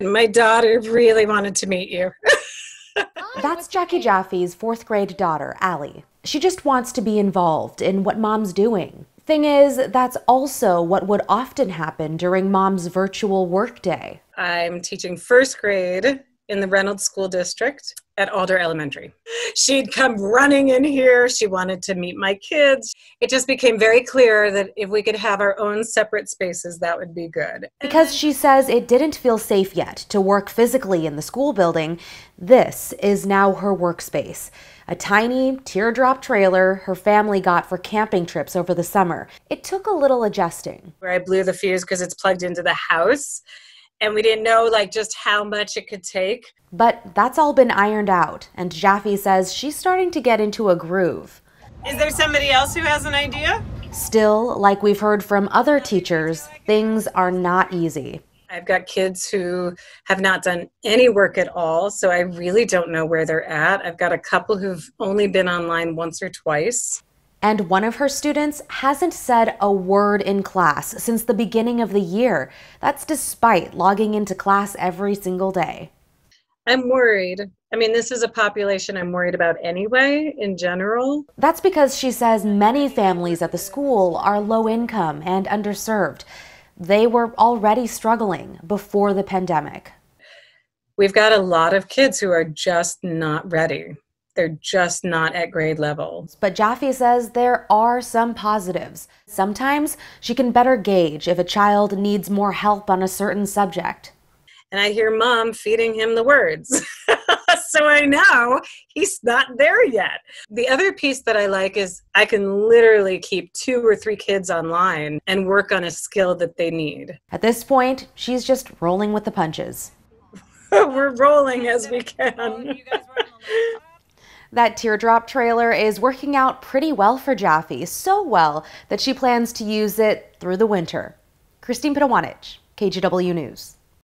My daughter really wanted to meet you. That's Jackie Jaffe's fourth grade daughter, Ali. She just wants to be involved in what mom's doing. Thing is, that's also what would often happen during mom's virtual workday. I'm teaching first grade in the Reynolds School District at Alder Elementary. She'd come running in here. She wanted to meet my kids. It just became very clear that if we could have our own separate spaces, that would be good. Because she says it didn't feel safe yet to work physically in the school building, this is now her workspace. A tiny teardrop trailer her family got for camping trips over the summer. It took a little adjusting. Where I blew the fuse because it's plugged into the house and we didn't know like just how much it could take. But that's all been ironed out, and Jaffe says she's starting to get into a groove. Is there somebody else who has an idea? Still, like we've heard from other teachers, things are not easy. I've got kids who have not done any work at all, so I really don't know where they're at. I've got a couple who've only been online once or twice. And one of her students hasn't said a word in class since the beginning of the year. That's despite logging into class every single day. I'm worried. I mean, this is a population I'm worried about anyway, in general. That's because she says many families at the school are low income and underserved. They were already struggling before the pandemic. We've got a lot of kids who are just not ready they're just not at grade level. But Jaffe says there are some positives. Sometimes she can better gauge if a child needs more help on a certain subject. And I hear mom feeding him the words. so I know he's not there yet. The other piece that I like is I can literally keep two or three kids online and work on a skill that they need. At this point, she's just rolling with the punches. We're rolling as we can. That teardrop trailer is working out pretty well for Jaffe, so well that she plans to use it through the winter. Christine Pitawanich, KGW News.